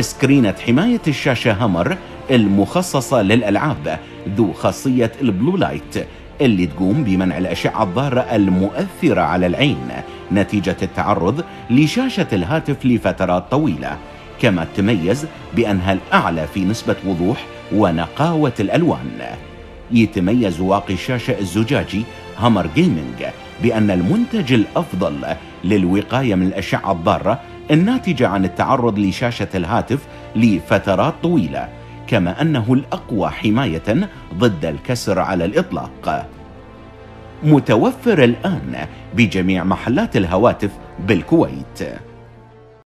سكرينة حماية الشاشة Hammer المخصصة للألعاب. ذو خاصية ال blue light اللي تقوم بمنع الأشعة الضارة المؤثرة على العين نتيجة التعرض لشاشة الهاتف لفترات طويلة. كما تميز بأنها الأعلى في نسبة وضوح ونقاوة الألوان. يتميز واقي الشاشة الزجاجي Hammer Gaming بأن المنتج الأفضل للوقاية من الأشعة الضارة الناتجة عن التعرض لشاشة الهاتف لفترات طويلة كما أنه الأقوى حماية ضد الكسر على الإطلاق. متوفر الآن بجميع محلات الهواتف بالكويت.